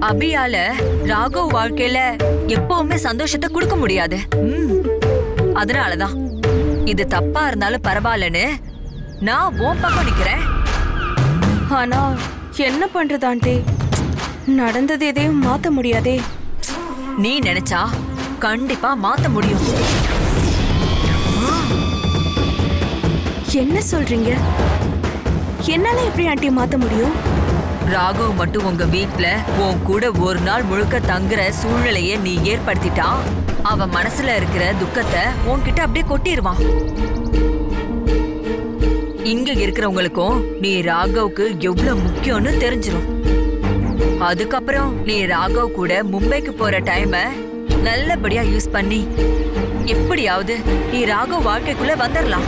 அபியால ராகவ் வாழ்க்கையில எப்பவுமே சந்தோஷத்தை கொடுக்க முடியாது. ம், அதனாலதான். இது தப்பா இருந்தாலும் பரவாயில்லன்னு நான் உன் பக்கம் நிக்கிறேன். ஆனா என்ன பண்றது ஆண்டி? நடந்தது எதையும் மாத்த முடியாதே. நீ நினைச்சா கண்டிப்பா மாத்த முடியும். என்ன சொல்றீங்க? என்னால எப்படி ஆண்டி மாத்த முடியும்? ராகவ் மட்டும் உங்க வீட்ல உன் கூட ஒரு நாள் முழுக்க தங்குற சூழ்நிலைய நீ ஏற்படுத்திட்டா அவன் மனசுல இருக்கிற துக்கத்தை உன்கிட்ட அப்படியே கொட்டிடுவான் இங்க இருக்கிறவங்களுக்கும் நீ ராகவுக்கு எவ்வளவு முக்கியம்னு தெரிஞ்சிடும் அதுக்கப்புறம் நீ ராகவ் கூட மும்பைக்கு போற டைம நல்லபடியா யூஸ் பண்ணி எப்படியாவது நீ ராகவ் வாழ்க்கைக்குள்ள வந்துடலாம்